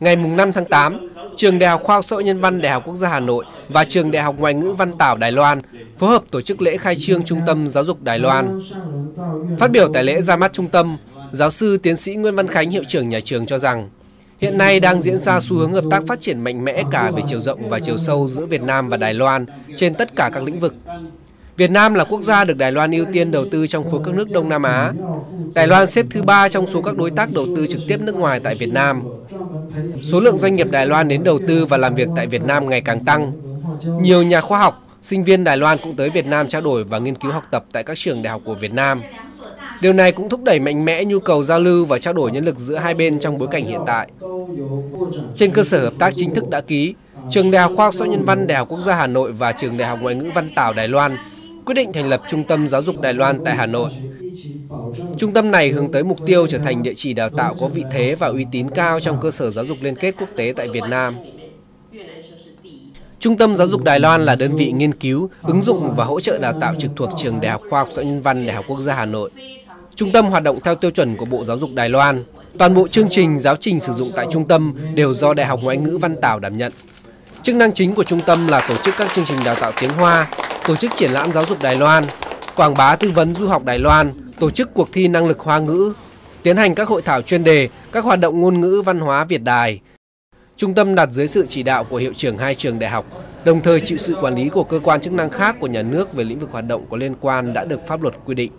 Ngày 5 tháng 8, Trường Đại học Khoa học Xã hội Nhân văn Đại học Quốc gia Hà Nội và Trường Đại học Ngoại ngữ Văn Tảo Đài Loan phối hợp tổ chức lễ khai trương Trung tâm Giáo dục Đài Loan. Phát biểu tại lễ ra mắt trung tâm, giáo sư tiến sĩ Nguyễn Văn Khánh, hiệu trưởng nhà trường cho rằng, hiện nay đang diễn ra xu hướng hợp tác phát triển mạnh mẽ cả về chiều rộng và chiều sâu giữa Việt Nam và Đài Loan trên tất cả các lĩnh vực. Việt Nam là quốc gia được Đài Loan ưu tiên đầu tư trong khối các nước Đông Nam Á. Đài Loan xếp thứ ba trong số các đối tác đầu tư trực tiếp nước ngoài tại Việt Nam. Số lượng doanh nghiệp Đài Loan đến đầu tư và làm việc tại Việt Nam ngày càng tăng. Nhiều nhà khoa học, sinh viên Đài Loan cũng tới Việt Nam trao đổi và nghiên cứu học tập tại các trường đại học của Việt Nam. Điều này cũng thúc đẩy mạnh mẽ nhu cầu giao lưu và trao đổi nhân lực giữa hai bên trong bối cảnh hiện tại. Trên cơ sở hợp tác chính thức đã ký, Trường Đại học Khoa học Xã Nhân văn Đại học Quốc gia Hà Nội và Trường Đại học Ngoại ngữ Văn Tảo Đài Loan quyết định thành lập Trung tâm Giáo dục Đài Loan tại Hà Nội. Trung tâm này hướng tới mục tiêu trở thành địa chỉ đào tạo có vị thế và uy tín cao trong cơ sở giáo dục liên kết quốc tế tại Việt Nam. Trung tâm Giáo dục Đài Loan là đơn vị nghiên cứu, ứng dụng và hỗ trợ đào tạo trực thuộc Trường Đại học Khoa học Xã Nhân văn Đại học Quốc gia Hà Nội. Trung tâm hoạt động theo tiêu chuẩn của Bộ Giáo dục Đài Loan. Toàn bộ chương trình, giáo trình sử dụng tại trung tâm đều do Đại học Ngoại ngữ Văn Tảo đảm nhận. Chức năng chính của trung tâm là tổ chức các chương trình đào tạo tiếng Hoa, tổ chức triển lãm giáo dục Đài Loan, quảng bá tư vấn du học Đài Loan, tổ chức cuộc thi năng lực Hoa ngữ, tiến hành các hội thảo chuyên đề, các hoạt động ngôn ngữ văn hóa Việt Đài. Trung tâm đặt dưới sự chỉ đạo của hiệu trưởng hai trường đại học, đồng thời chịu sự quản lý của cơ quan chức năng khác của nhà nước về lĩnh vực hoạt động có liên quan đã được pháp luật quy định.